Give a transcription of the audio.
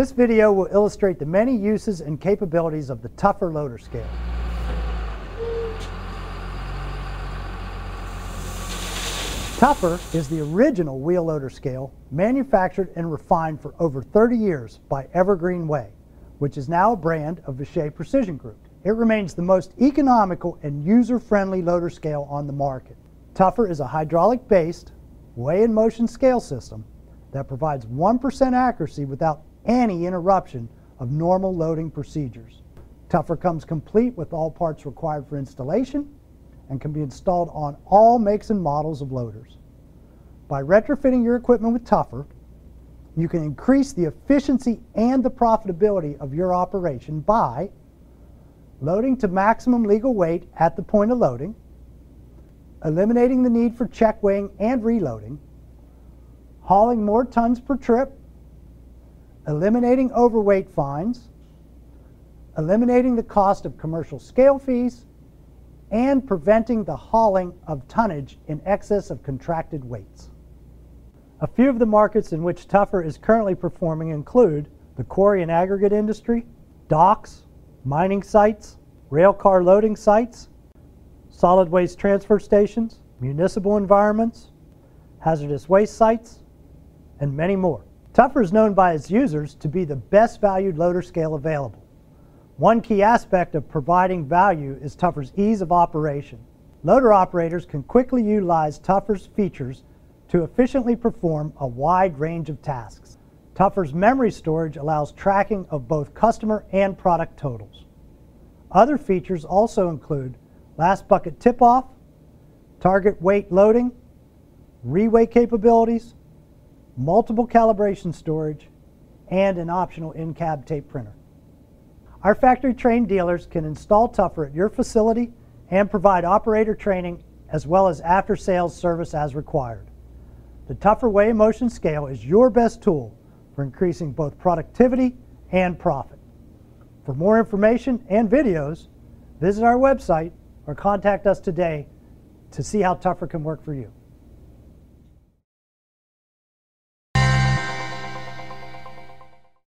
This video will illustrate the many uses and capabilities of the Tuffer loader scale. Tuffer is the original wheel loader scale manufactured and refined for over 30 years by Evergreen Weigh, which is now a brand of Vishay Precision Group. It remains the most economical and user-friendly loader scale on the market. Tuffer is a hydraulic-based weigh in motion scale system that provides 1% accuracy without any interruption of normal loading procedures. Tuffer comes complete with all parts required for installation and can be installed on all makes and models of loaders. By retrofitting your equipment with Tuffer, you can increase the efficiency and the profitability of your operation by loading to maximum legal weight at the point of loading, eliminating the need for check weighing and reloading, hauling more tons per trip eliminating overweight fines, eliminating the cost of commercial scale fees, and preventing the hauling of tonnage in excess of contracted weights. A few of the markets in which Tuffer is currently performing include the quarry and aggregate industry, docks, mining sites, rail car loading sites, solid waste transfer stations, municipal environments, hazardous waste sites, and many more. Tuffer is known by its users to be the best valued loader scale available. One key aspect of providing value is Tuffer's ease of operation. Loader operators can quickly utilize Tuffer's features to efficiently perform a wide range of tasks. Tuffer's memory storage allows tracking of both customer and product totals. Other features also include last bucket tip-off, target weight loading, reweigh capabilities, multiple calibration storage, and an optional in-cab tape printer. Our factory trained dealers can install Tuffer at your facility and provide operator training as well as after sales service as required. The Tuffer Weigh Motion Scale is your best tool for increasing both productivity and profit. For more information and videos, visit our website or contact us today to see how Tuffer can work for you.